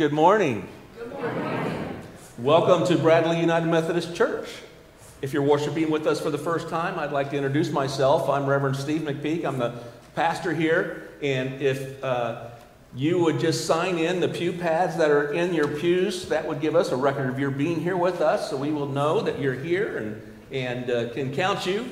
Good morning. Good morning. Welcome to Bradley United Methodist Church. If you're worshiping with us for the first time, I'd like to introduce myself. I'm Reverend Steve McPeek. I'm the pastor here. And if uh, you would just sign in the pew pads that are in your pews, that would give us a record of your being here with us so we will know that you're here and, and uh, can count you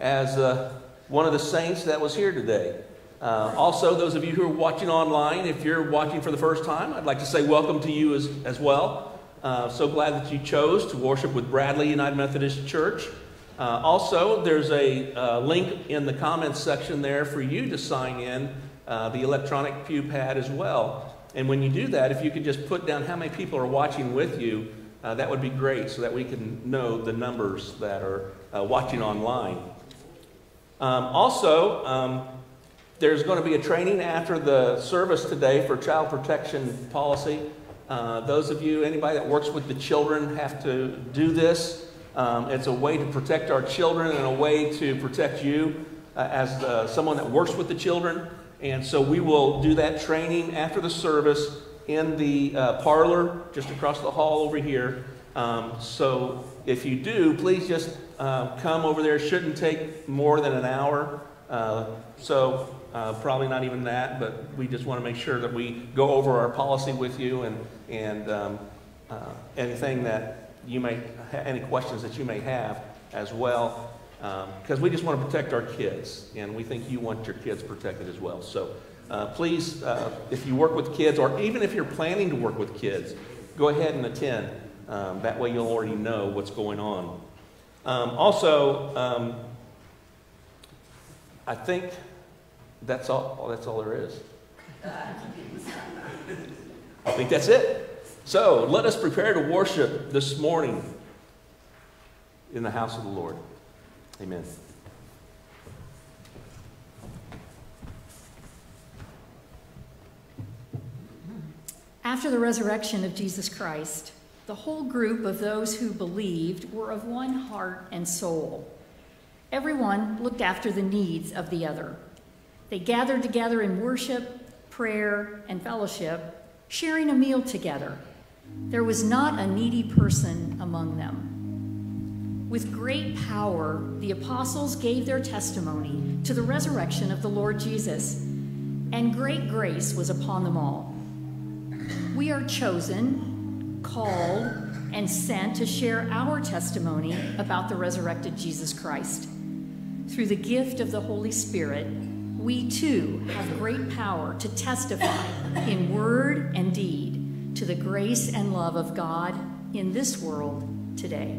as uh, one of the saints that was here today. Uh, also, those of you who are watching online, if you're watching for the first time, I'd like to say welcome to you as, as well. Uh, so glad that you chose to worship with Bradley United Methodist Church. Uh, also, there's a uh, link in the comments section there for you to sign in uh, the electronic pew pad as well. And when you do that, if you could just put down how many people are watching with you, uh, that would be great so that we can know the numbers that are watching online. Um, also, um, there's going to be a training after the service today for child protection policy. Uh, those of you, anybody that works with the children, have to do this. Um, it's a way to protect our children and a way to protect you uh, as someone that works with the children. And so we will do that training after the service in the uh, parlor just across the hall over here. Um, so if you do, please just uh, come over there. It shouldn't take more than an hour. Uh, so uh, probably not even that, but we just want to make sure that we go over our policy with you and, and um, uh, anything that you may, any questions that you may have as well. Because um, we just want to protect our kids, and we think you want your kids protected as well. So uh, please, uh, if you work with kids, or even if you're planning to work with kids, go ahead and attend. Um, that way you'll already know what's going on. Um, also, um, I think that's all, that's all there is. I think that's it. So let us prepare to worship this morning in the house of the Lord. Amen. After the resurrection of Jesus Christ, the whole group of those who believed were of one heart and soul. Everyone looked after the needs of the other. They gathered together in worship, prayer, and fellowship, sharing a meal together. There was not a needy person among them. With great power, the apostles gave their testimony to the resurrection of the Lord Jesus, and great grace was upon them all. We are chosen, called, and sent to share our testimony about the resurrected Jesus Christ. Through the gift of the Holy Spirit, we too have great power to testify in word and deed to the grace and love of God in this world today.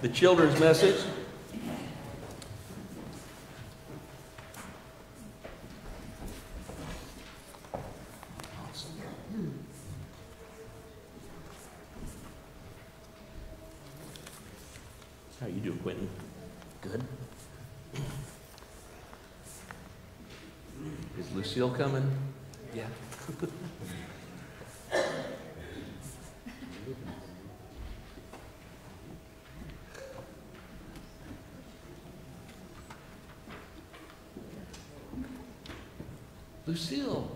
the children's message. How you doing, Quentin? Good. Is Lucille coming? Yeah. Lucille.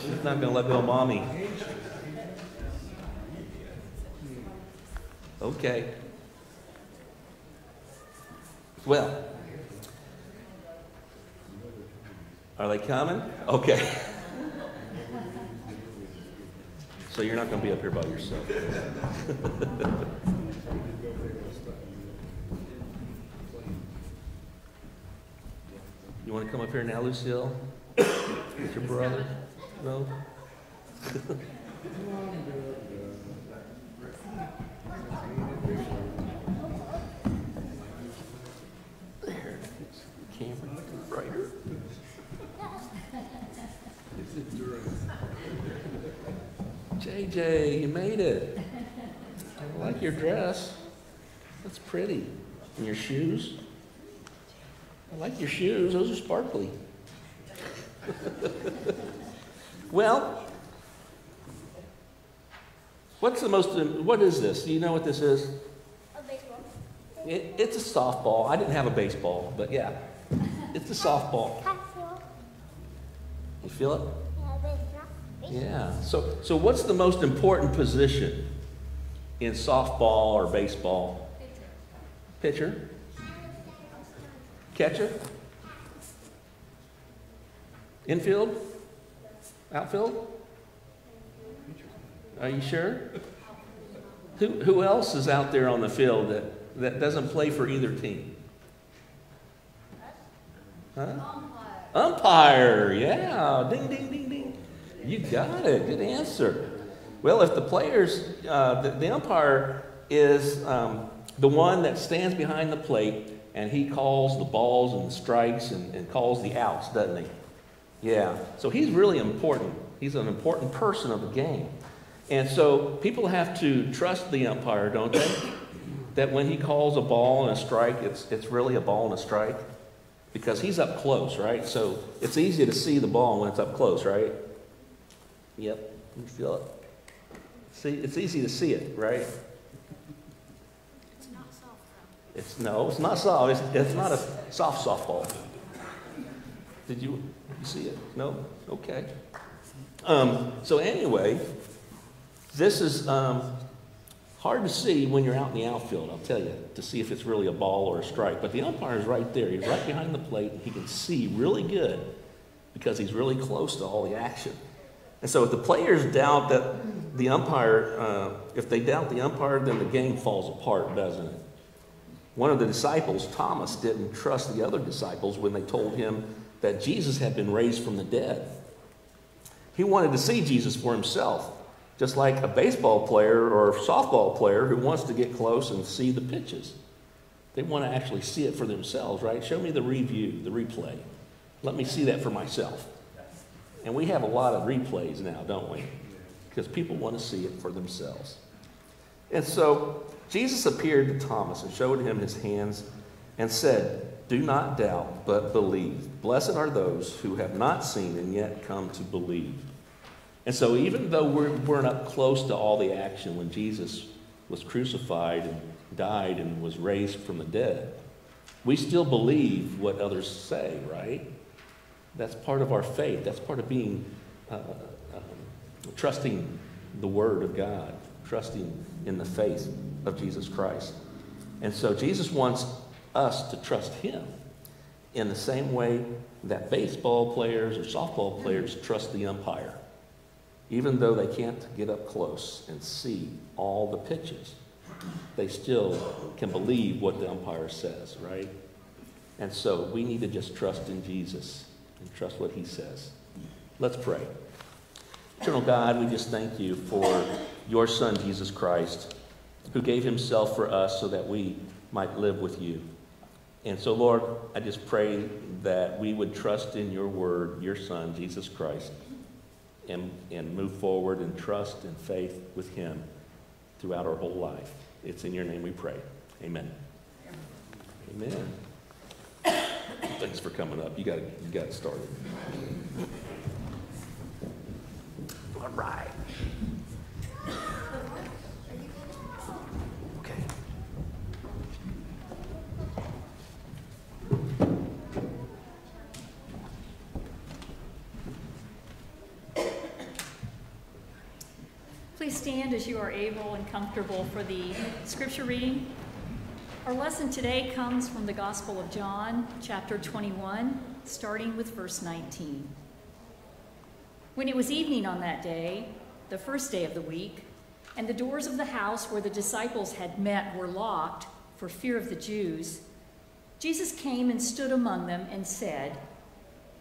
She's not going to let go mommy. Okay. Well, are they coming? Okay. So you're not going to be up here by yourself. you want to come up here now, Lucille? With your brother? No? There. Camera brighter. JJ, you made it. I like your dress. That's pretty. And your shoes. Like your shoes. Those are sparkly. well, what's the most, what is this? Do you know what this is? A baseball. It, it's a softball. I didn't have a baseball, but yeah, it's a softball. You feel it? Yeah. Yeah. So, so what's the most important position in softball or baseball? Pitcher. Pitcher. Catcher. Infield. Outfield. Are you sure? Who, who else is out there on the field that, that doesn't play for either team? Huh? Umpire, yeah. Ding, ding, ding, ding. You got it. Good answer. Well, if the players, uh, the, the umpire is um, the one that stands behind the plate and he calls the balls and the strikes and, and calls the outs, doesn't he? Yeah. So he's really important. He's an important person of the game. And so people have to trust the umpire, don't they? that when he calls a ball and a strike, it's, it's really a ball and a strike because he's up close, right? So it's easy to see the ball when it's up close, right? Yep, you feel it. See, it's easy to see it, right? It's no, it's not soft. It's, it's not a soft softball. Did you, you see it? No? Okay. Um, so anyway, this is um, hard to see when you're out in the outfield, I'll tell you, to see if it's really a ball or a strike. But the umpire is right there. He's right behind the plate, and he can see really good because he's really close to all the action. And so if the players doubt that the umpire, uh, if they doubt the umpire, then the game falls apart, doesn't it? One of the disciples, Thomas, didn't trust the other disciples when they told him that Jesus had been raised from the dead. He wanted to see Jesus for himself, just like a baseball player or softball player who wants to get close and see the pitches. They want to actually see it for themselves, right? Show me the review, the replay. Let me see that for myself. And we have a lot of replays now, don't we? Because people want to see it for themselves. And so Jesus appeared to Thomas and showed him his hands and said, Do not doubt, but believe. Blessed are those who have not seen and yet come to believe. And so, even though we weren't up close to all the action when Jesus was crucified and died and was raised from the dead, we still believe what others say, right? That's part of our faith. That's part of being uh, um, trusting the Word of God, trusting in the faith of Jesus Christ. And so Jesus wants us to trust Him in the same way that baseball players or softball mm-hmm. players trust the umpire, even though they can't get up close and see all the pitches. They still can believe what the umpire says, right? And so we need to just trust in Jesus and trust what he says. Let's pray. Eternal God, we just thank you for your Son, Jesus Christ, who gave himself for us so that we might live with you. And so, Lord, I just pray that we would trust in your word, your Son, Jesus Christ, and, and move forward in trust and faith with him throughout our whole life. It's in your name we pray. Amen. Amen. Thanks for coming up. You got you got started. All right. Okay. Please stand as you are able and comfortable for the scripture reading. Our lesson today comes from the Gospel of John, chapter 21, starting with verse 19. When it was evening on that day, the first day of the week, and the doors of the house where the disciples had met were locked for fear of the Jews, Jesus came and stood among them and said,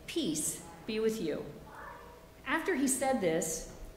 Peace be with you. After he said this,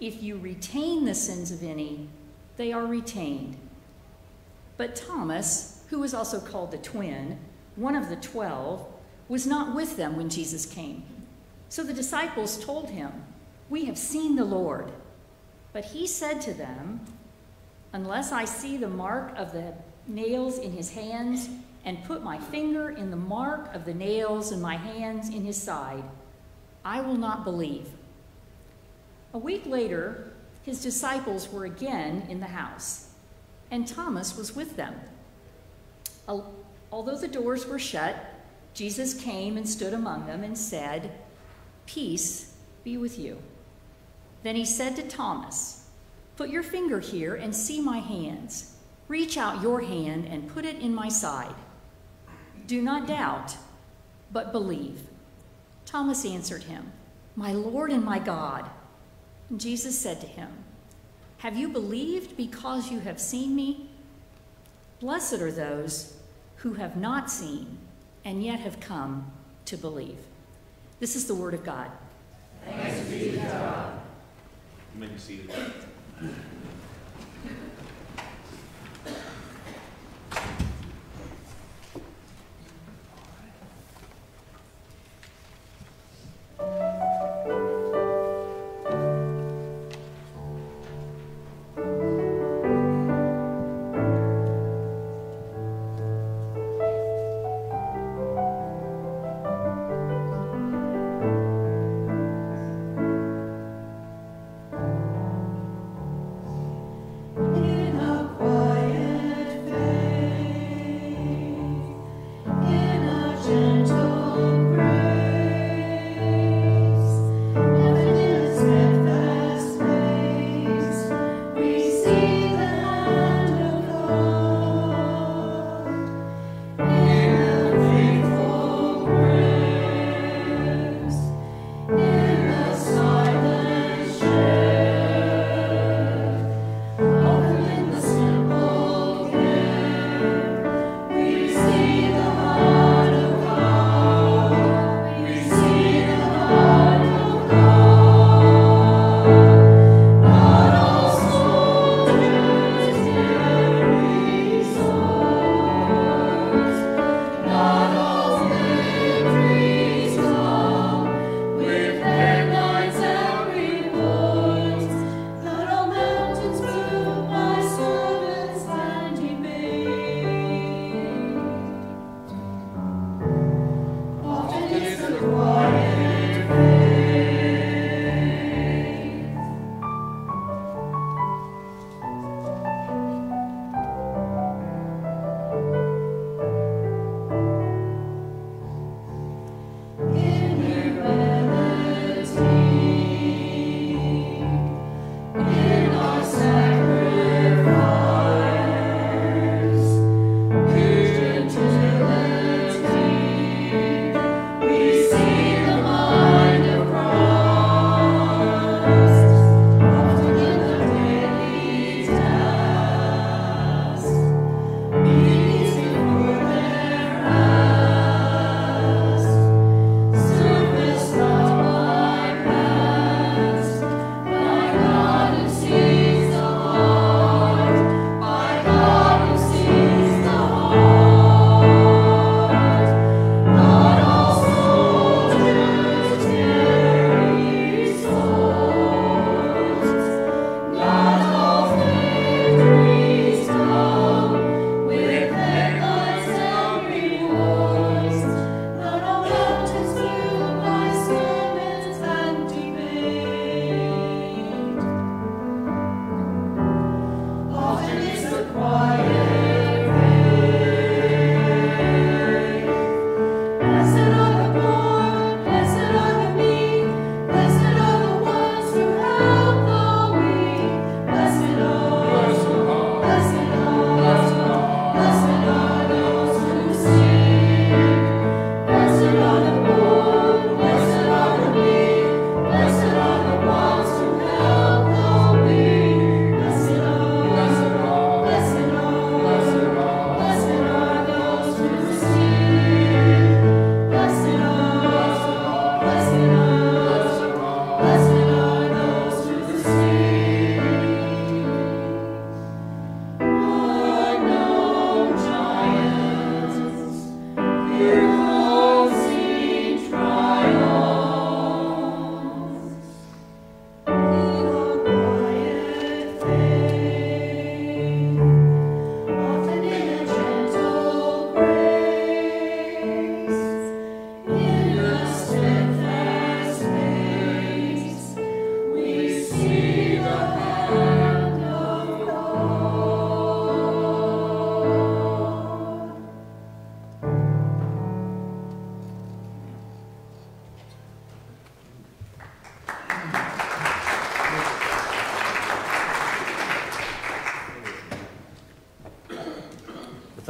If you retain the sins of any, they are retained. But Thomas, who was also called the twin, one of the twelve, was not with them when Jesus came. So the disciples told him, We have seen the Lord. But he said to them, Unless I see the mark of the nails in his hands, and put my finger in the mark of the nails and my hands in his side, I will not believe. A week later, his disciples were again in the house, and Thomas was with them. Although the doors were shut, Jesus came and stood among them and said, Peace be with you. Then he said to Thomas, Put your finger here and see my hands. Reach out your hand and put it in my side. Do not doubt, but believe. Thomas answered him, My Lord and my God. Jesus said to him, Have you believed because you have seen me? Blessed are those who have not seen and yet have come to believe. This is the word of God. Thanks be to God. You may be seated.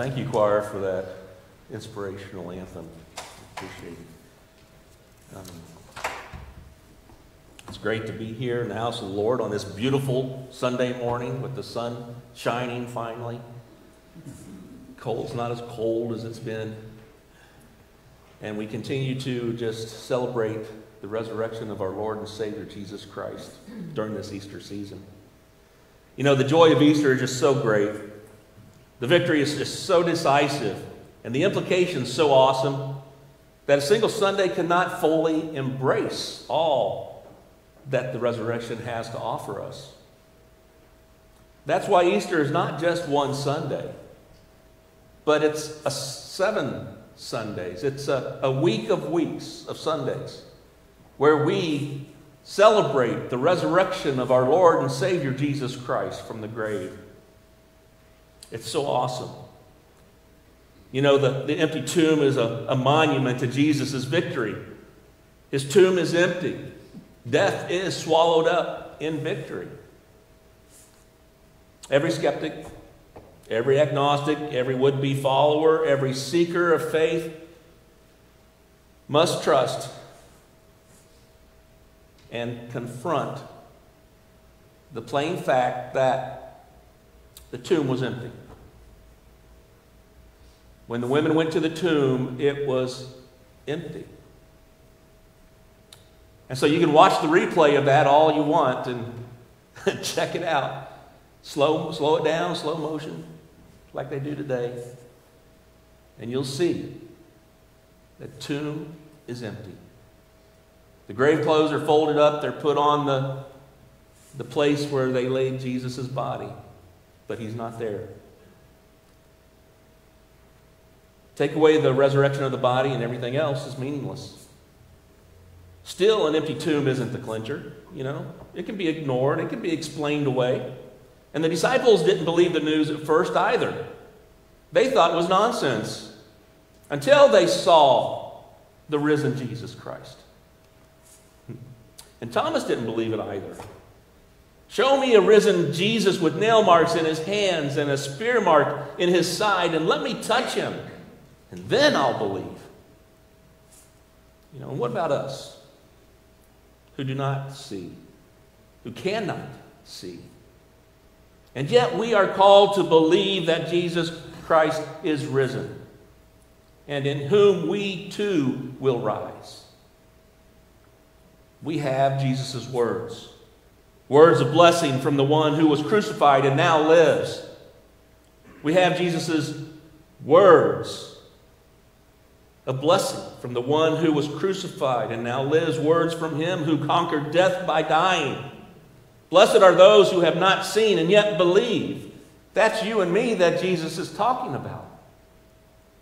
Thank you, choir, for that inspirational anthem. Appreciate it. Um, it's great to be here in the house of the Lord on this beautiful Sunday morning with the sun shining finally. Cold's not as cold as it's been. And we continue to just celebrate the resurrection of our Lord and Savior Jesus Christ during this Easter season. You know, the joy of Easter is just so great. The victory is just so decisive, and the implications so awesome that a single Sunday cannot fully embrace all that the resurrection has to offer us. That's why Easter is not just one Sunday, but it's a seven Sundays. It's a, a week of weeks of Sundays where we celebrate the resurrection of our Lord and Savior Jesus Christ from the grave. It's so awesome. You know, the, the empty tomb is a, a monument to Jesus' victory. His tomb is empty, death is swallowed up in victory. Every skeptic, every agnostic, every would be follower, every seeker of faith must trust and confront the plain fact that the tomb was empty. When the women went to the tomb, it was empty. And so you can watch the replay of that all you want and check it out. Slow, slow it down, slow motion, like they do today. And you'll see that tomb is empty. The grave clothes are folded up, they're put on the, the place where they laid Jesus' body, but he's not there. Take away the resurrection of the body, and everything else is meaningless. Still, an empty tomb isn't the clincher, you know. It can be ignored, it can be explained away. And the disciples didn't believe the news at first either. They thought it was nonsense until they saw the risen Jesus Christ. And Thomas didn't believe it either. Show me a risen Jesus with nail marks in his hands and a spear mark in his side, and let me touch him, and then I'll believe. You know, and what about us who do not see, who cannot see? And yet we are called to believe that Jesus Christ is risen, and in whom we too will rise we have Jesus' words words of blessing from the one who was crucified and now lives. We have Jesus' words of blessing from the one who was crucified and now lives, words from him who conquered death by dying. Blessed are those who have not seen and yet believe. That's you and me that Jesus is talking about.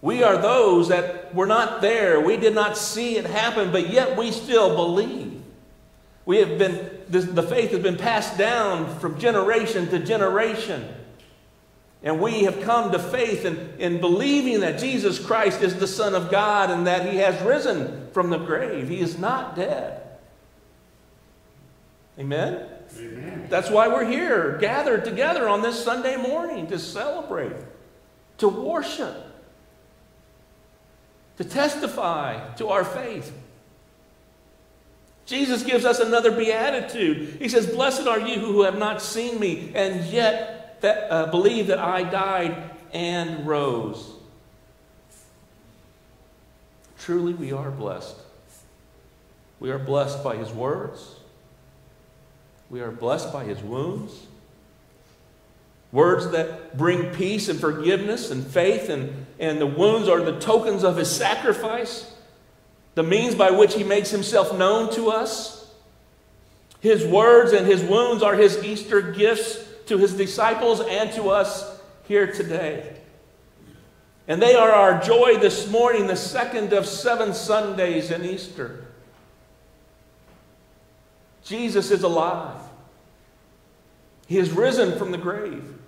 We are those that were not there. We did not see it happen, but yet we still believe. We have been, the faith has been passed down from generation to generation. And we have come to faith in, in believing that Jesus Christ is the Son of God and that He has risen from the grave. He is not dead. Amen? Amen? That's why we're here, gathered together on this Sunday morning to celebrate, to worship, to testify to our faith. Jesus gives us another beatitude. He says, Blessed are you who have not seen me and yet that, uh, believe that I died and rose. Truly, we are blessed. We are blessed by his words. We are blessed by his wounds. Words that bring peace and forgiveness and faith, and, and the wounds are the tokens of his sacrifice the means by which he makes himself known to us. His words and his wounds are his Easter gifts to his disciples and to us here today. And they are our joy this morning, the second of seven Sundays in Easter. Jesus is alive. He is risen from the grave.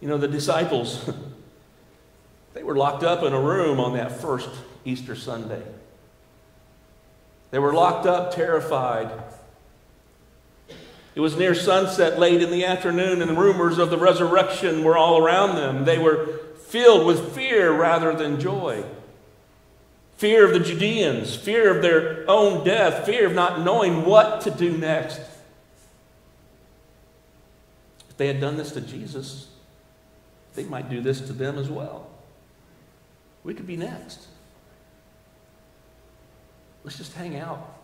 You know, the disciples They were locked up in a room on that first Easter Sunday. They were locked up, terrified. It was near sunset late in the afternoon, and the rumors of the resurrection were all around them. They were filled with fear rather than joy. Fear of the Judeans, fear of their own death, fear of not knowing what to do next. If they had done this to Jesus, they might do this to them as well. We could be next. Let's just hang out.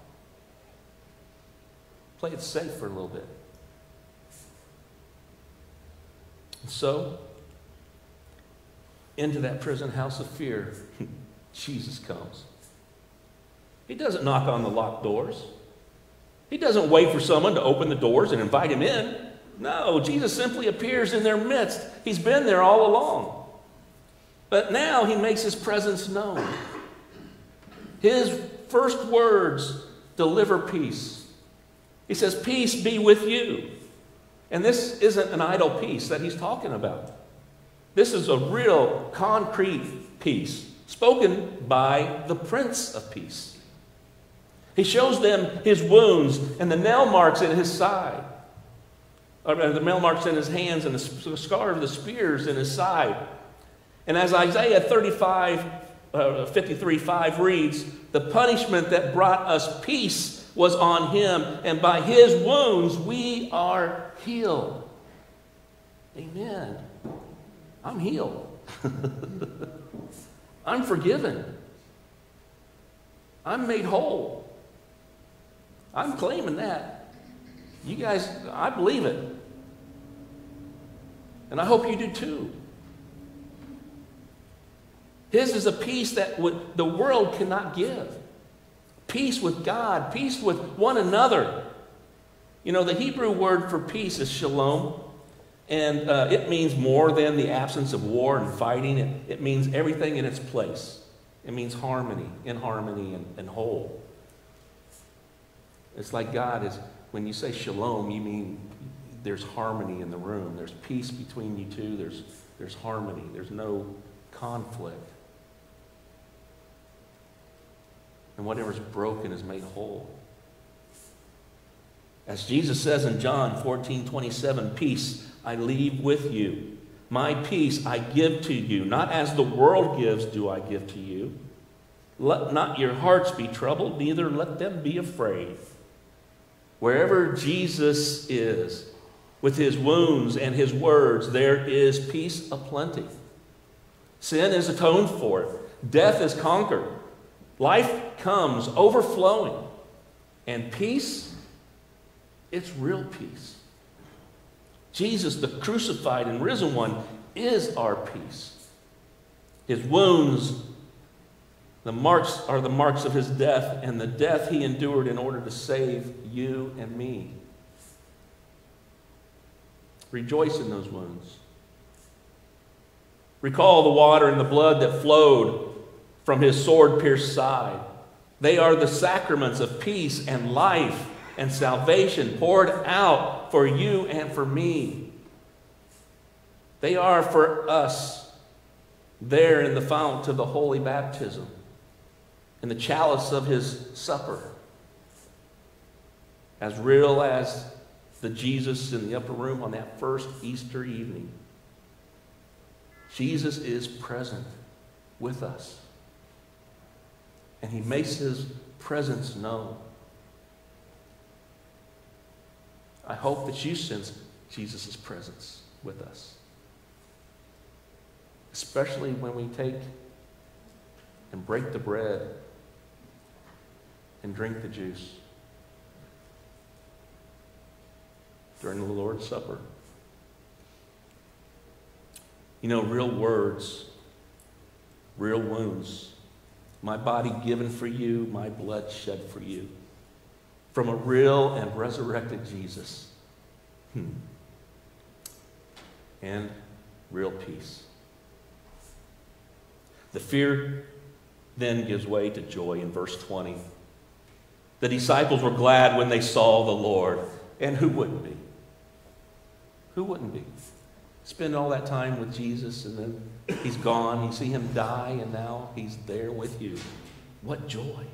Play it safe for a little bit. So, into that prison house of fear, Jesus comes. He doesn't knock on the locked doors. He doesn't wait for someone to open the doors and invite him in. No, Jesus simply appears in their midst. He's been there all along. But now he makes his presence known. His first words deliver peace. He says, Peace be with you. And this isn't an idle peace that he's talking about. This is a real concrete peace spoken by the Prince of Peace. He shows them his wounds and the nail marks in his side, or uh, the nail marks in his hands and the scar of the spears in his side. And as Isaiah 35, uh, 53 5 reads, the punishment that brought us peace was on him, and by his wounds we are healed. Amen. I'm healed. I'm forgiven. I'm made whole. I'm claiming that. You guys, I believe it. And I hope you do too. His is a peace that the world cannot give. Peace with God, peace with one another. You know, the Hebrew word for peace is shalom, and uh, it means more than the absence of war and fighting. It, it means everything in its place. It means harmony, in harmony, and, and whole. It's like God is, when you say shalom, you mean there's harmony in the room. There's peace between you two. There's, there's harmony. There's no conflict. And whatever's broken is made whole. As Jesus says in John 14 27, peace I leave with you. My peace I give to you. Not as the world gives, do I give to you. Let not your hearts be troubled, neither let them be afraid. Wherever Jesus is, with his wounds and his words, there is peace aplenty. Sin is atoned for, death is conquered. Life comes overflowing. And peace, it's real peace. Jesus, the crucified and risen one, is our peace. His wounds, the marks are the marks of his death, and the death he endured in order to save you and me. Rejoice in those wounds. Recall the water and the blood that flowed from his sword pierced side. They are the sacraments of peace and life and salvation poured out for you and for me. They are for us there in the fount of the holy baptism, in the chalice of his supper, as real as the Jesus in the upper room on that first Easter evening. Jesus is present with us and he makes his presence known. I hope that you sense Jesus' presence with us, especially when we take and break the bread and drink the juice during the Lord's Supper. You know, real words, real wounds my body given for you, my blood shed for you. From a real and resurrected Jesus. Hmm. And real peace. The fear then gives way to joy in verse 20. The disciples were glad when they saw the Lord. And who wouldn't be? Who wouldn't be? Spend all that time with Jesus and then He's gone. You see him die, and now he's there with you. What joy!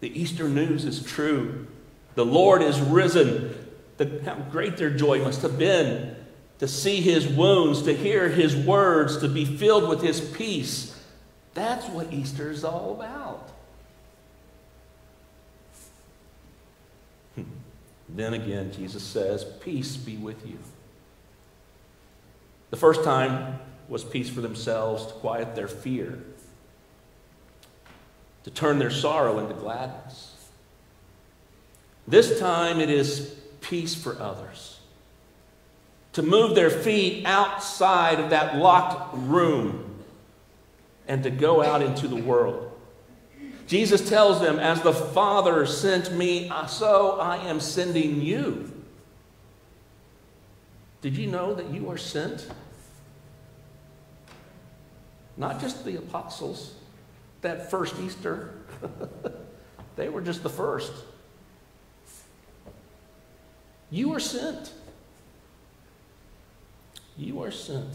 The Easter news is true. The Lord is risen. the, how great their joy must have been to see his wounds, to hear his words, to be filled with his peace. That's what Easter is all about. Hmm. Then again, Jesus says, Peace be with you. The first time was peace for themselves to quiet their fear, to turn their sorrow into gladness. This time it is peace for others to move their feet outside of that locked room and to go out into the world. Jesus tells them, As the Father sent me, so I am sending you. Did you know that you are sent? Not just the apostles, that first Easter. they were just the first. You are sent. You are sent.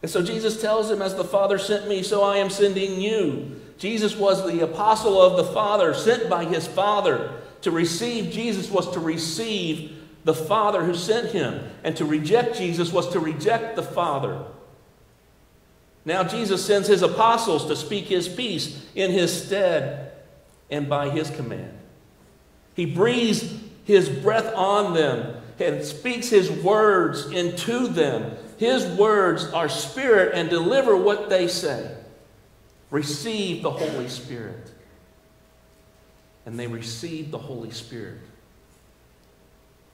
And so Jesus tells him, As the Father sent me, so I am sending you. Jesus was the apostle of the Father, sent by his Father. To receive Jesus was to receive the Father who sent him. And to reject Jesus was to reject the Father. Now Jesus sends his apostles to speak his peace in his stead and by his command. He breathes his breath on them and speaks his words into them. His words are spirit and deliver what they say. Receive the Holy Spirit. And they received the Holy Spirit.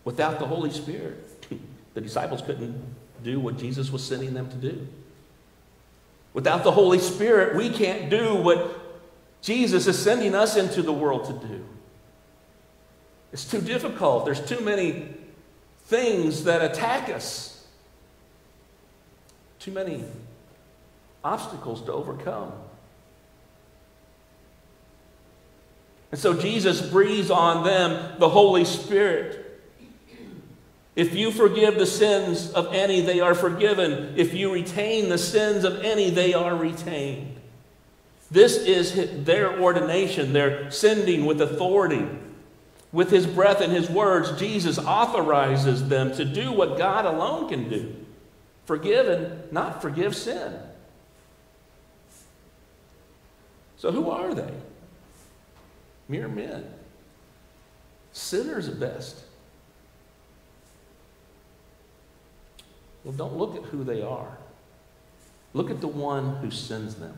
Without the Holy Spirit, the disciples couldn't do what Jesus was sending them to do. Without the Holy Spirit, we can't do what Jesus is sending us into the world to do. It's too difficult. There's too many things that attack us, too many obstacles to overcome. And so Jesus breathes on them the Holy Spirit. If you forgive the sins of any, they are forgiven. If you retain the sins of any, they are retained. This is their ordination, their sending with authority. With his breath and his words, Jesus authorizes them to do what God alone can do forgive and not forgive sin. So, who are they? Mere men, sinners at best. Well, don't look at who they are. Look at the one who sends them.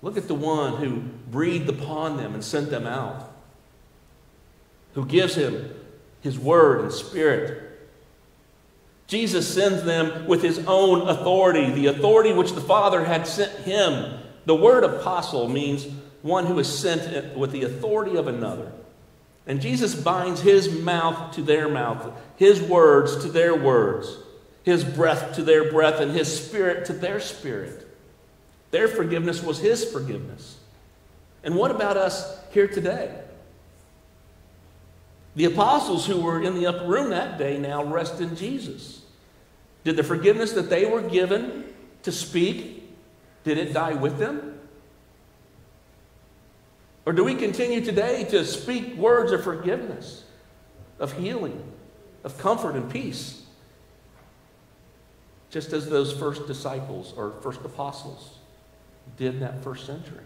Look at the one who breathed upon them and sent them out, who gives him his word and spirit. Jesus sends them with his own authority, the authority which the Father had sent him. The word apostle means one who is sent with the authority of another. And Jesus binds his mouth to their mouth, his words to their words, his breath to their breath, and his spirit to their spirit. Their forgiveness was his forgiveness. And what about us here today? The apostles who were in the upper room that day now rest in Jesus. Did the forgiveness that they were given to speak, did it die with them? Or do we continue today to speak words of forgiveness, of healing, of comfort and peace? Just as those first disciples or first apostles did in that first century?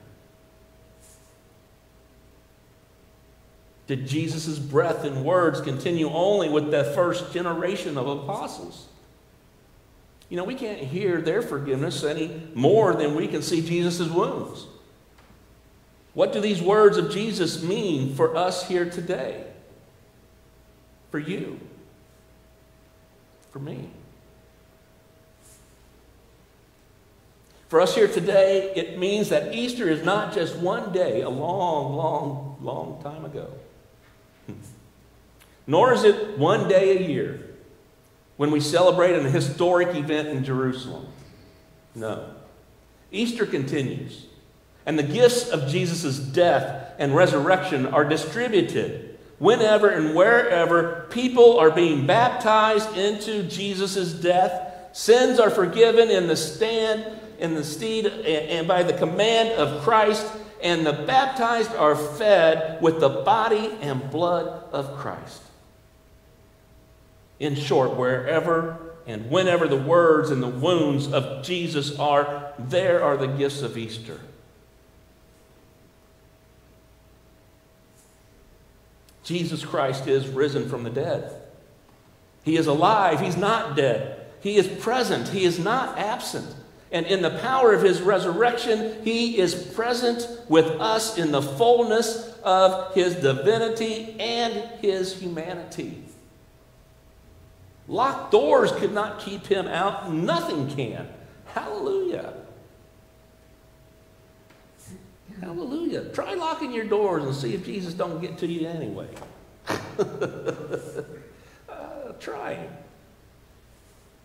Did Jesus' breath and words continue only with the first generation of apostles? You know, we can't hear their forgiveness any more than we can see Jesus' wounds. What do these words of Jesus mean for us here today? For you? For me? For us here today, it means that Easter is not just one day, a long, long, long time ago. Nor is it one day a year when we celebrate an historic event in Jerusalem. No. Easter continues, and the gifts of Jesus' death and resurrection are distributed whenever and wherever people are being baptized into Jesus' death. Sins are forgiven in the stand in the steed and by the command of Christ, and the baptized are fed with the body and blood of Christ. In short, wherever and whenever the words and the wounds of Jesus are, there are the gifts of Easter. Jesus Christ is risen from the dead. He is alive. He's not dead. He is present. He is not absent. And in the power of his resurrection, he is present with us in the fullness of his divinity and his humanity. Locked doors could not keep him out, nothing can. Hallelujah. Hallelujah. Try locking your doors and see if Jesus don't get to you anyway. uh, try him.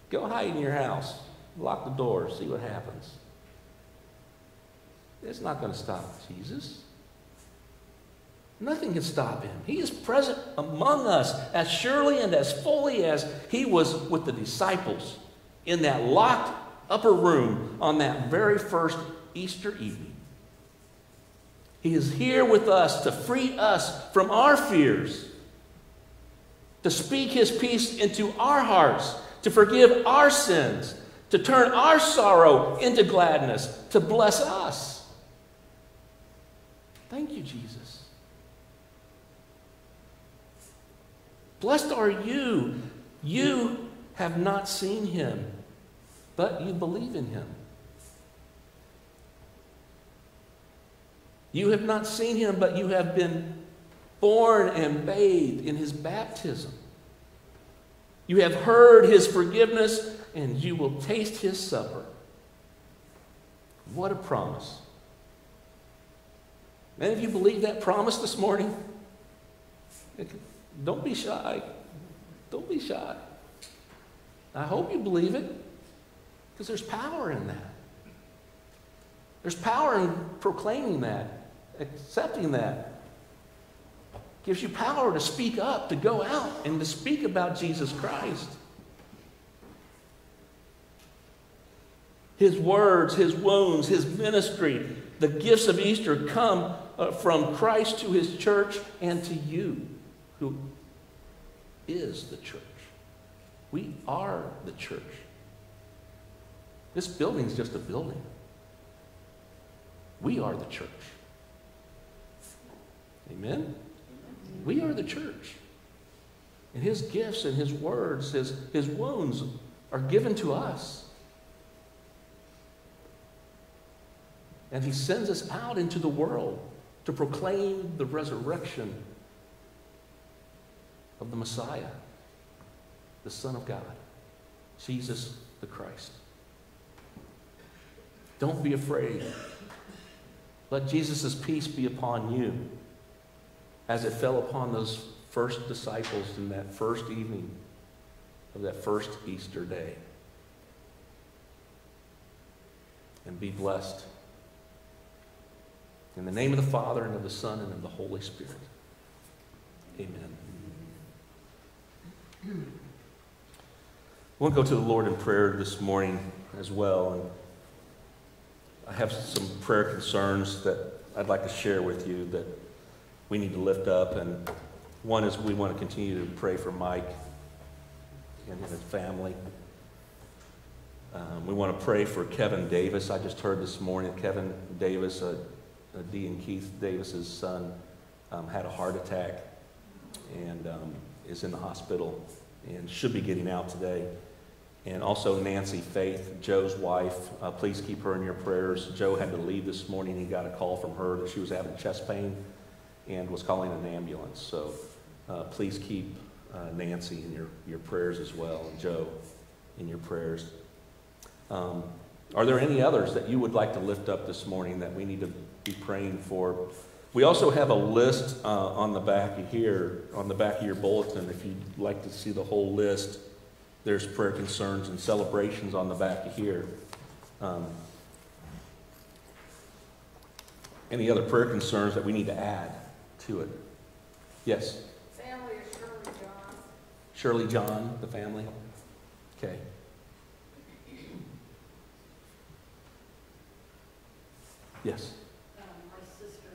Go hide in your house. Lock the doors. See what happens. It's not going to stop Jesus. Nothing can stop him. He is present among us as surely and as fully as he was with the disciples in that locked upper room on that very first Easter evening. He is here with us to free us from our fears, to speak his peace into our hearts, to forgive our sins, to turn our sorrow into gladness, to bless us. Thank you, Jesus. Blessed are you. You have not seen him, but you believe in him. You have not seen him, but you have been born and bathed in his baptism. You have heard his forgiveness, and you will taste his supper. What a promise. Many of you believe that promise this morning? Don't be shy. Don't be shy. I hope you believe it because there's power in that. There's power in proclaiming that, accepting that. Gives you power to speak up, to go out and to speak about Jesus Christ. His words, his wounds, his ministry, the gifts of Easter come uh, from Christ to his church and to you who is the church. We are the church. This building is just a building. We are the church. Amen? We are the church. And his gifts and his words, his, his wounds are given to us. And he sends us out into the world to proclaim the resurrection of the Messiah, the Son of God, Jesus the Christ. Don't be afraid. Let Jesus' peace be upon you as it fell upon those first disciples in that first evening of that first Easter day. And be blessed. In the name of the Father, and of the Son, and of the Holy Spirit. Amen. We'll go to the Lord in prayer this morning as well. And I have some prayer concerns that I'd like to share with you that we need to lift up. And one is we want to continue to pray for Mike and his family. Um, we want to pray for Kevin Davis. I just heard this morning Kevin Davis, uh, uh, Dean Keith Davis's son, um, had a heart attack and um, is in the hospital and should be getting out today. And also Nancy Faith, Joe's wife. Uh, please keep her in your prayers. Joe had to leave this morning. He got a call from her that she was having chest pain and was calling an ambulance. So uh, please keep uh, Nancy in your, your prayers as well, and Joe in your prayers. Um, are there any others that you would like to lift up this morning that we need to be praying for? We also have a list uh, on the back of here, on the back of your bulletin. If you'd like to see the whole list, there's prayer concerns and celebrations on the back of here. Um, any other prayer concerns that we need to add to it? Yes? Family of Shirley John. Shirley John, the family? Okay. Yes. Um, my sister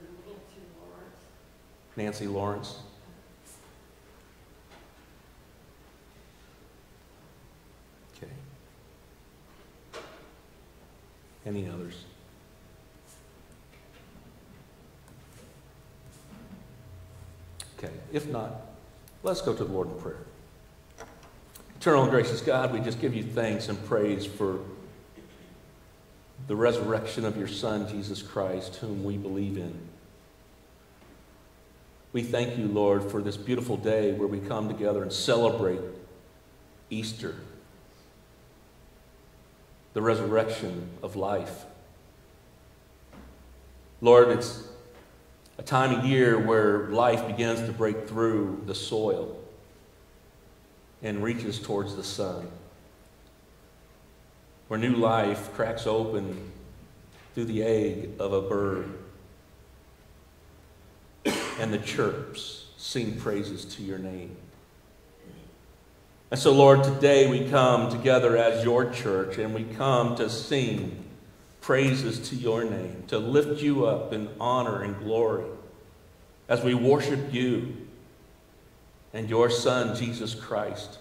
Nancy Lawrence. Okay. Any others? Okay, if not, let's go to the Lord in prayer. Eternal and gracious God, we just give you thanks and praise for the resurrection of your Son, Jesus Christ, whom we believe in. We thank you, Lord, for this beautiful day where we come together and celebrate Easter, the resurrection of life. Lord, it's a time of year where life begins to break through the soil and reaches towards the sun, where new life cracks open through the egg of a bird, and the chirps sing praises to your name. And so, Lord, today we come together as your church and we come to sing praises to your name, to lift you up in honor and glory as we worship you and your Son, Jesus Christ,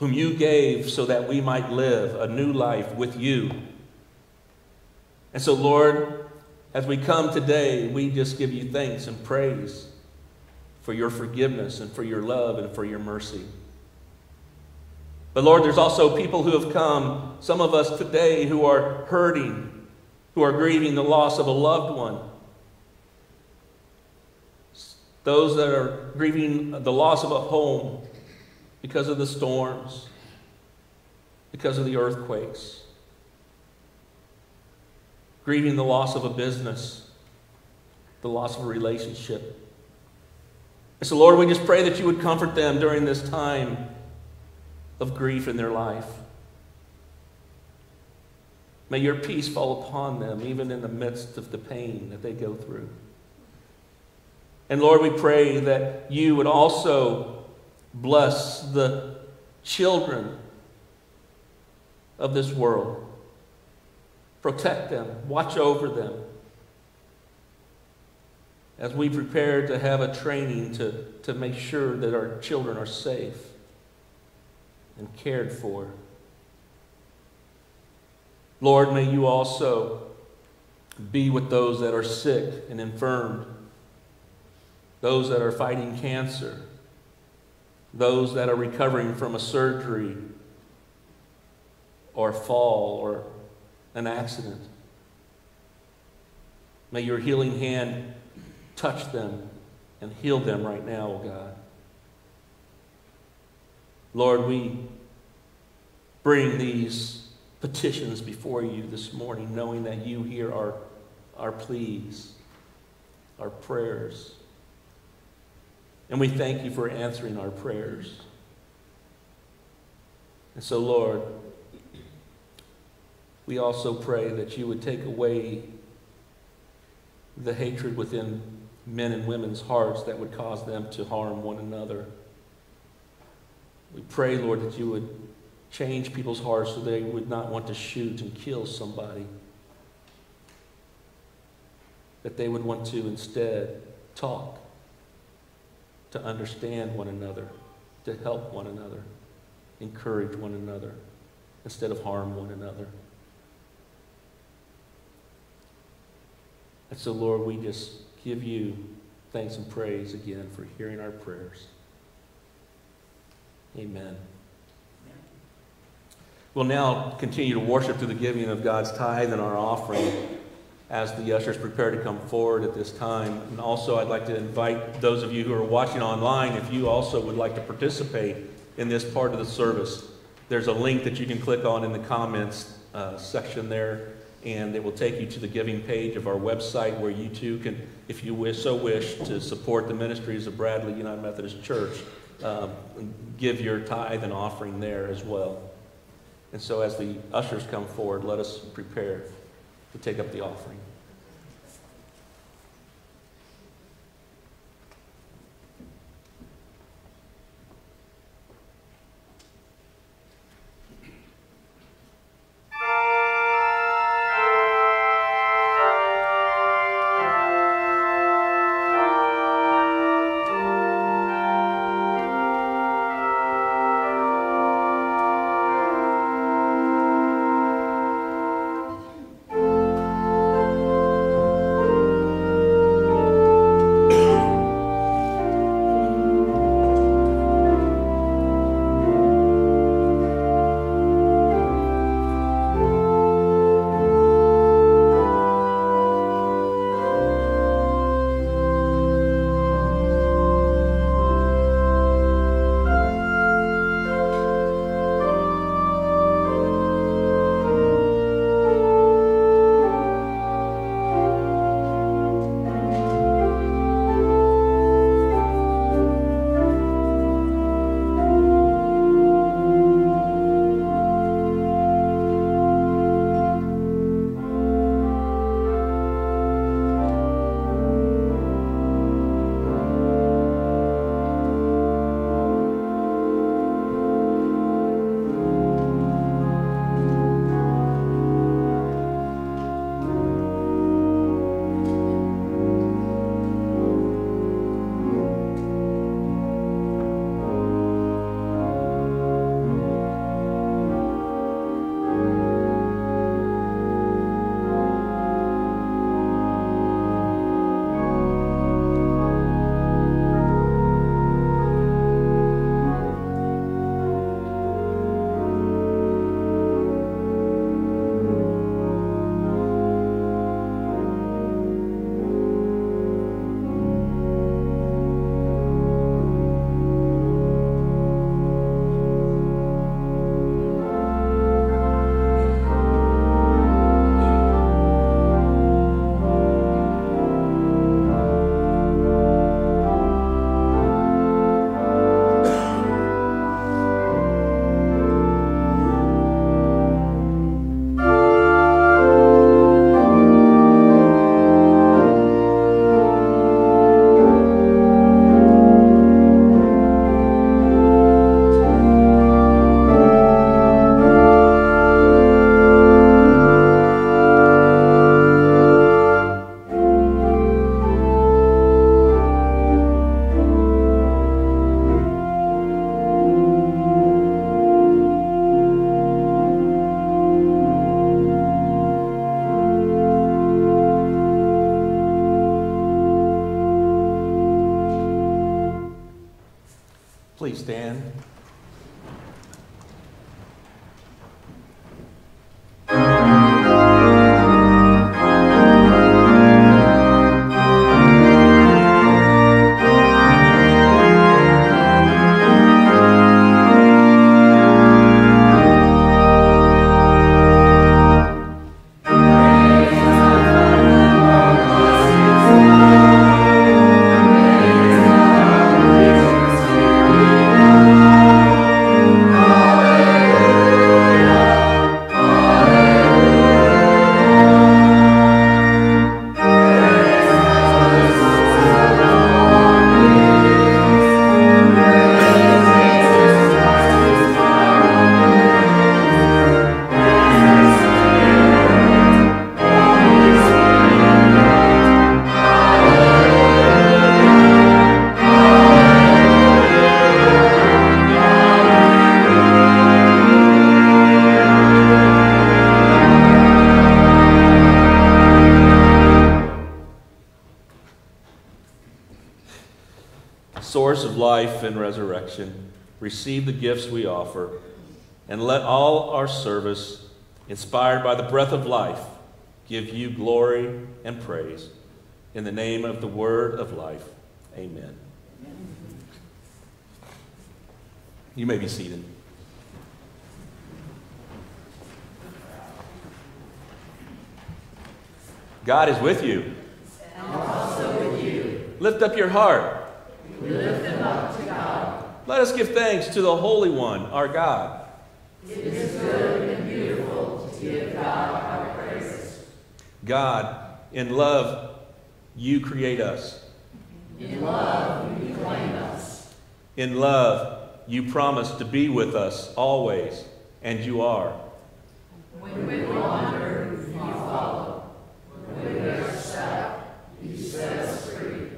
whom you gave so that we might live a new life with you. And so, Lord, as we come today, we just give you thanks and praise for your forgiveness and for your love and for your mercy. But Lord, there's also people who have come, some of us today, who are hurting, who are grieving the loss of a loved one. Those that are grieving the loss of a home because of the storms, because of the earthquakes, grieving the loss of a business, the loss of a relationship. And so, Lord, we just pray that you would comfort them during this time of grief in their life. May your peace fall upon them, even in the midst of the pain that they go through. And Lord, we pray that you would also bless the children of this world. Protect them, watch over them. As we prepare to have a training to, to make sure that our children are safe and cared for. Lord, may you also be with those that are sick and infirmed those that are fighting cancer, those that are recovering from a surgery or fall or an accident. May your healing hand touch them and heal them right now, oh God. Lord, we bring these petitions before you this morning, knowing that you hear our, our pleas, our prayers. And we thank you for answering our prayers. And so, Lord, we also pray that you would take away the hatred within men and women's hearts that would cause them to harm one another. We pray, Lord, that you would change people's hearts so they would not want to shoot and kill somebody. That they would want to instead talk to understand one another, to help one another, encourage one another, instead of harm one another. And so, Lord, we just give you thanks and praise again for hearing our prayers. Amen. We'll now continue to worship through the giving of God's tithe and our offering as the ushers prepare to come forward at this time. And also, I'd like to invite those of you who are watching online, if you also would like to participate in this part of the service, there's a link that you can click on in the comments uh, section there, and it will take you to the giving page of our website where you too can, if you wish, so wish, to support the ministries of Bradley United Methodist Church, um, give your tithe and offering there as well. And so, as the ushers come forward, let us prepare to take up the offering. Please stand. Life and resurrection, receive the gifts we offer, and let all our service, inspired by the breath of life, give you glory and praise. In the name of the word of life, amen. You may be seated. God is with you. And also with you. Lift up your heart. We lift them up to God. Let us give thanks to the Holy One, our God. It is good and beautiful to give God our praises. God, in love, you create us. In love, you claim us. In love, you promise to be with us always, and you are. When we wander, you follow. When we are stuck, you set us free.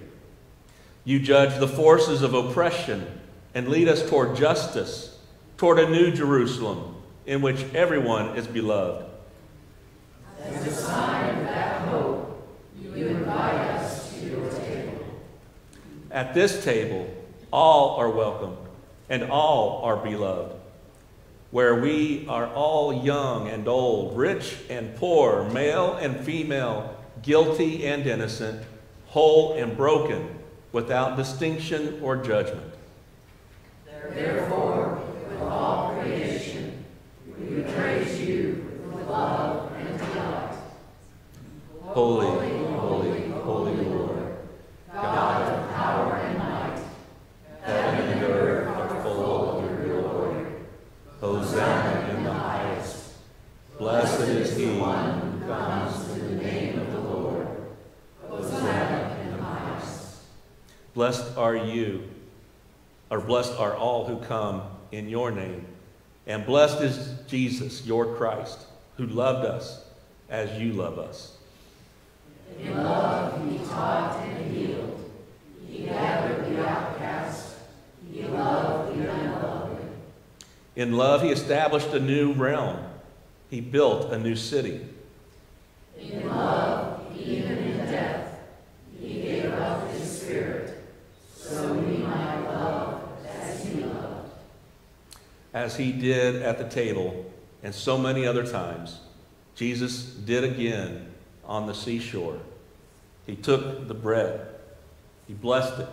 You judge the forces of oppression and lead us toward justice, toward a new Jerusalem in which everyone is beloved. As a sign of that hope, you invite us to your table. At this table, all are welcome and all are beloved, where we are all young and old, rich and poor, male and female, guilty and innocent, whole and broken, without distinction or judgment. Therefore, with all creation, we praise you with love and delight. Holy, holy, holy Lord, God of power and might, heaven and earth are full of your glory. Hosanna in the highest. Blessed is he one who comes in the name of the Lord. Hosanna in the highest. Blessed are you or blessed are all who come in your name. And blessed is Jesus, your Christ, who loved us as you love us. In love, he taught and healed. He gathered the outcast. He loved the unlovely. In love, he established a new realm. He built a new city. In love, even in death, he gave up his spirit so we might love. As he did at the table and so many other times, Jesus did again on the seashore. He took the bread, he blessed it,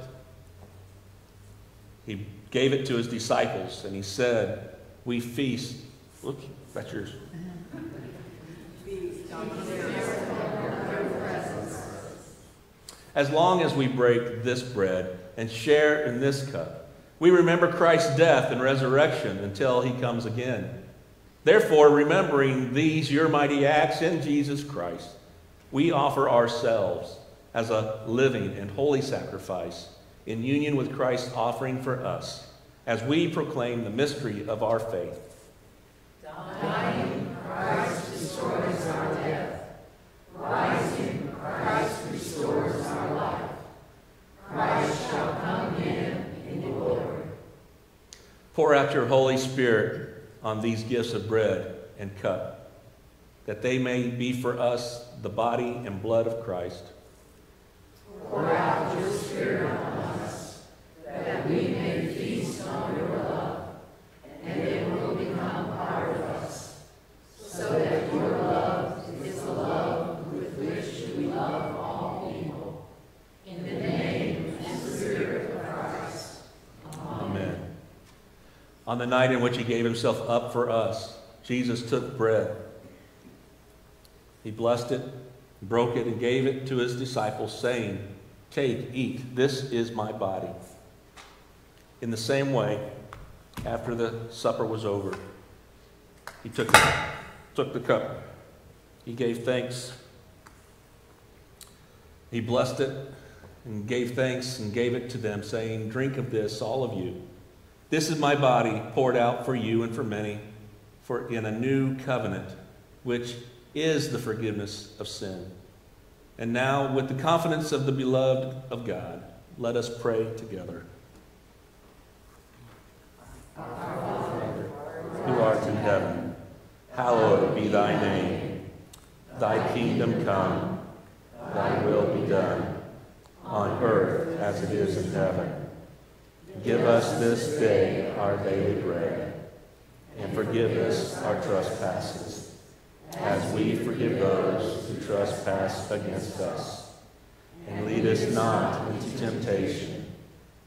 he gave it to his disciples, and he said, We feast. Look, that's yours. As long as we break this bread and share in this cup, we remember Christ's death and resurrection until he comes again. Therefore, remembering these your mighty acts in Jesus Christ, we offer ourselves as a living and holy sacrifice in union with Christ's offering for us as we proclaim the mystery of our faith. Dying, Christ destroys our death. Rising, Christ restores our life. Christ shall come in in glory. Pour out your Holy Spirit on these gifts of bread and cup, that they may be for us the body and blood of Christ. Pour out your Spirit on us, that we may feast on your On the night in which he gave himself up for us, Jesus took bread. He blessed it, broke it, and gave it to his disciples, saying, Take, eat, this is my body. In the same way, after the supper was over, he took, took the cup. He gave thanks. He blessed it and gave thanks and gave it to them, saying, Drink of this, all of you. This is my body poured out for you and for many for in a new covenant, which is the forgiveness of sin. And now, with the confidence of the beloved of God, let us pray together. Who art in heaven, hallowed be thy name. Thy kingdom come, thy will be done, on earth as it is in heaven. Give us this day our daily bread, and forgive us our trespasses, as we forgive those who trespass against us. And lead us not into temptation,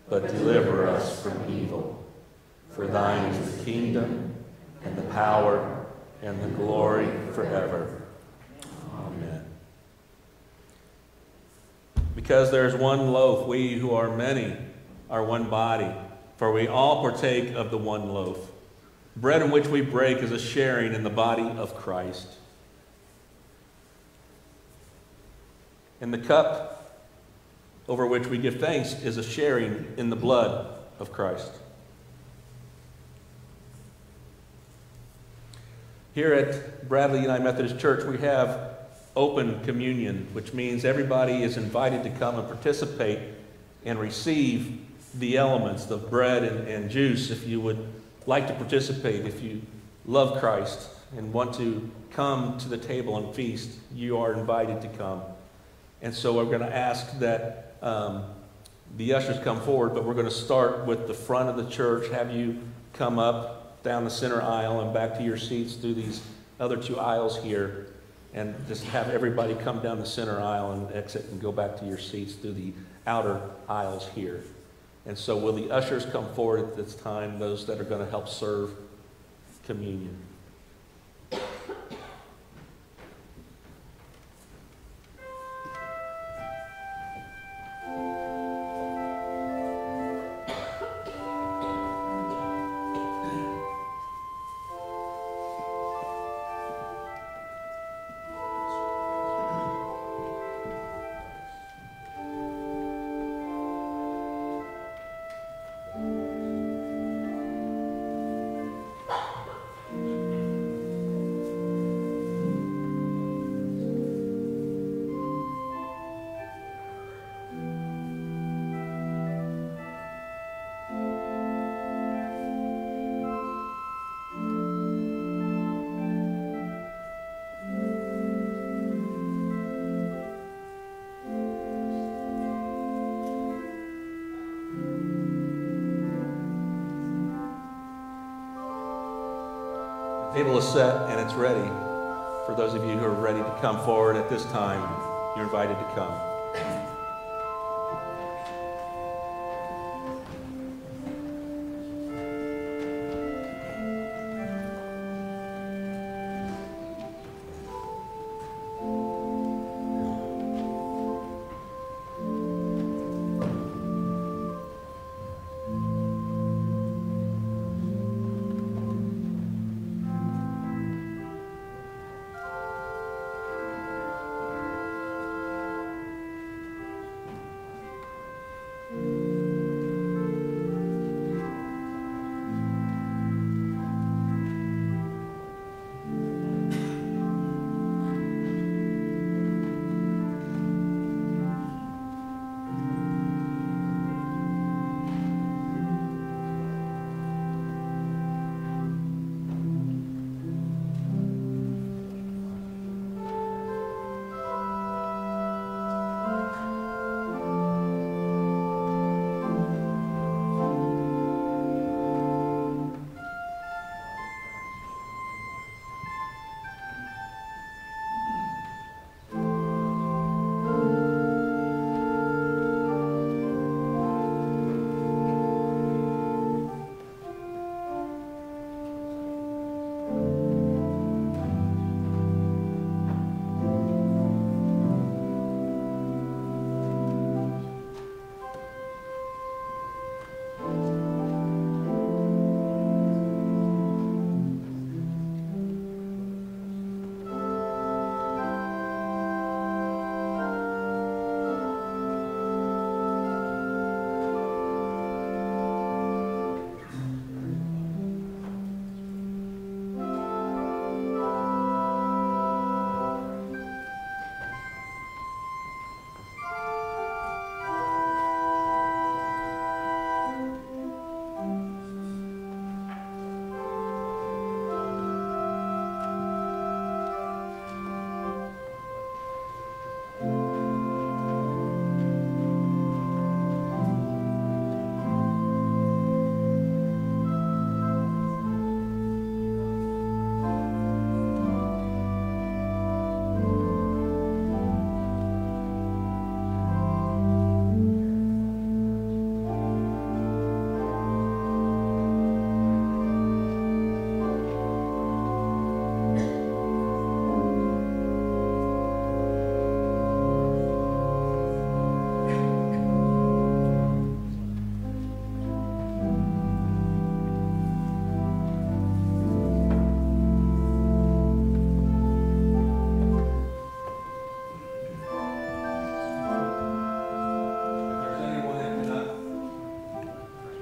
but deliver us from evil. For thine is the kingdom, and the power, and the glory forever. Amen. Because there is one loaf, we who are many are one body, for we all partake of the one loaf. Bread in which we break is a sharing in the body of Christ. And the cup over which we give thanks is a sharing in the blood of Christ. Here at Bradley United Methodist Church, we have open communion, which means everybody is invited to come and participate and receive the elements, the bread and, and juice, if you would like to participate, if you love Christ and want to come to the table and feast, you are invited to come. And so we're going to ask that um, the ushers come forward, but we're going to start with the front of the church, have you come up down the center aisle and back to your seats through these other two aisles here, and just have everybody come down the center aisle and exit and go back to your seats through the outer aisles here. And so, will the ushers come forward at this time, those that are going to help serve communion? Is set and it's ready. For those of you who are ready to come forward at this time, you're invited to come.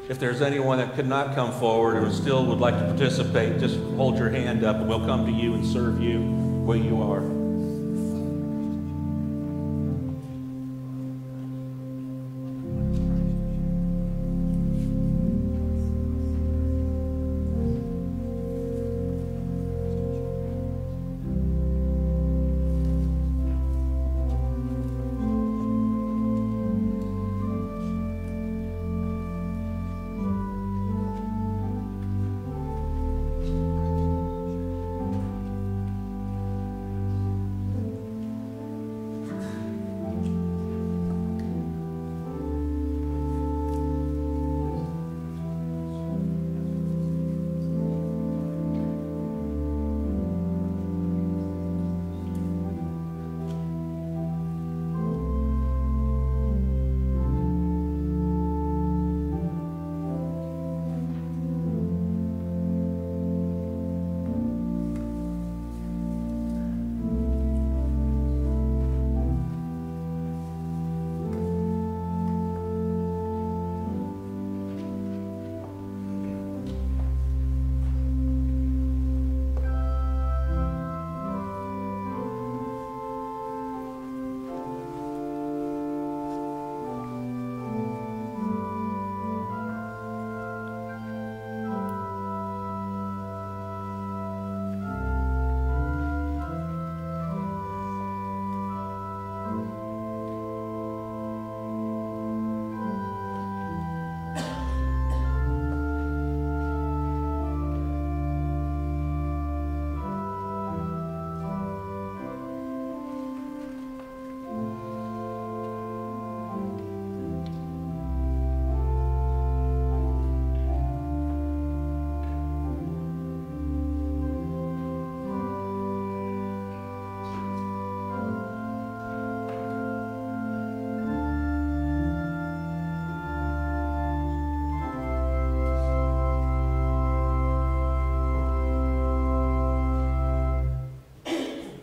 If there's anyone that could not come forward or still would like to participate, just hold your hand up and we'll come to you and serve you where you are.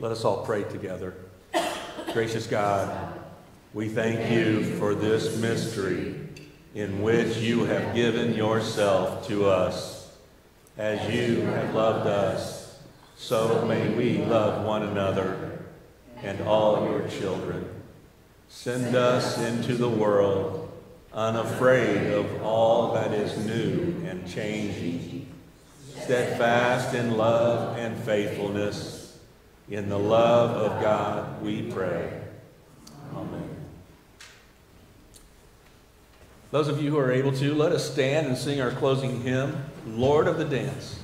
Let us all pray together. Gracious God, we thank you for this mystery in which you have given yourself to us. As you have loved us, so may we love one another and all your children. Send us into the world unafraid of all that is new and changing, steadfast in love and faithfulness in the love of God we pray. Amen. Those of you who are able to, let us stand and sing our closing hymn, Lord of the Dance.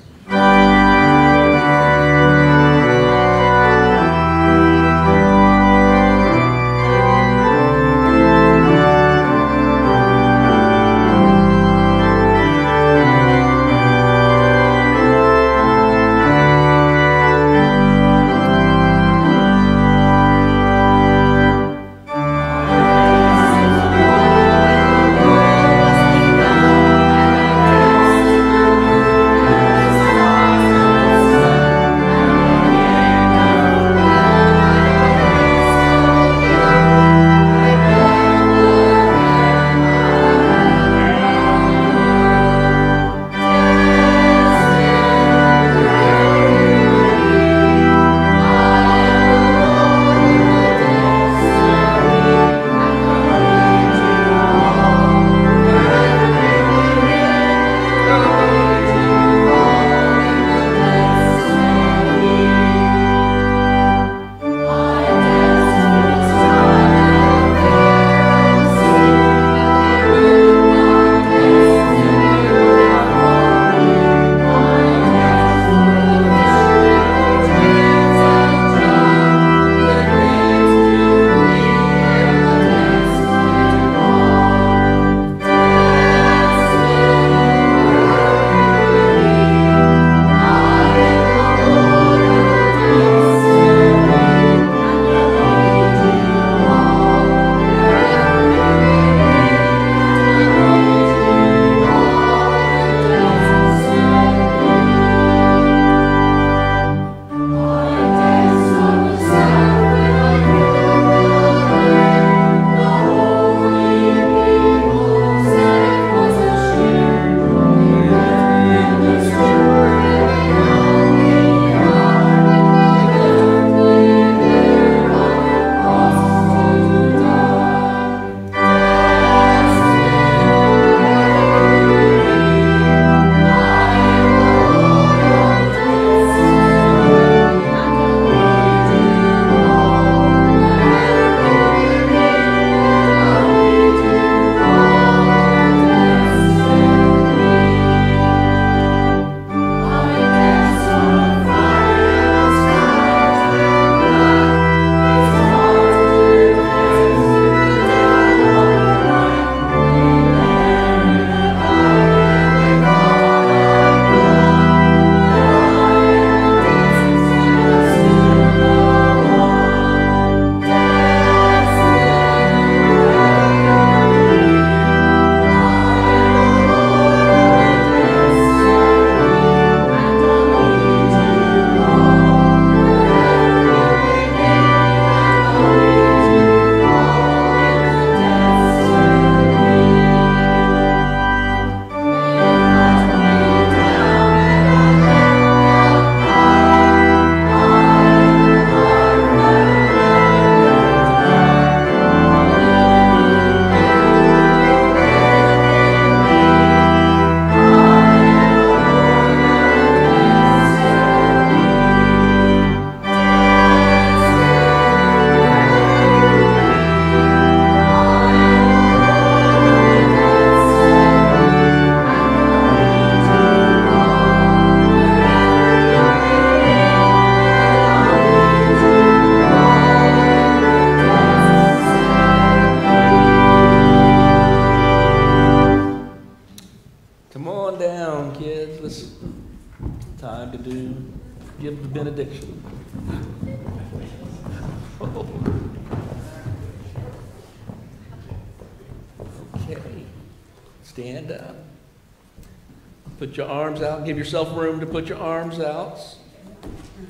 Out. Give yourself room to put your arms out.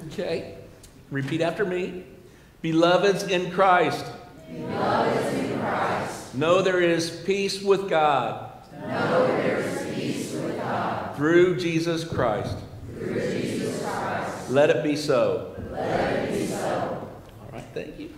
Okay. Repeat after me. Beloveds in Christ. Beloveds in Christ. Know there is peace with God. Know there is peace with God. Through Jesus Christ. Through Jesus Christ. Let it be so. Let it be so. All right, thank you.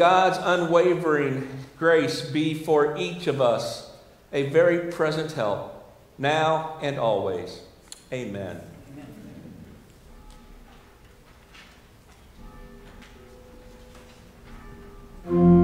God's unwavering grace be for each of us a very present help, now and always. Amen. Amen.